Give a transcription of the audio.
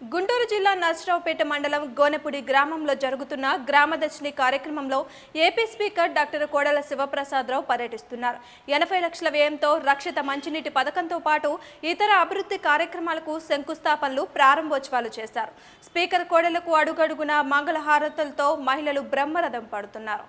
గుంటూరు జిల్లా నర్సరావుపేట మండలం గోనెపూడి గ్రామంలో జరుగుతున్న గ్రామదర్శిని కార్యక్రమంలో ఏపీ స్పీకర్ డాక్టర్ కోడల శివప్రసాదరావు పర్యటిస్తున్నారు. ఎనభై లక్షల వ్యయంతో రక్షిత మంచినీటి పథకంతో పాటు ఇతర అభివృద్ధి కార్యక్రమాలకు శంకుస్థాపనలు ప్రారంభోత్సవాలు చేశారు. స్పీకర్ కోడలకు అడుగడుగున మంగళహారతులతో మహిళలు బ్రహ్మరథం పడుతున్నారు.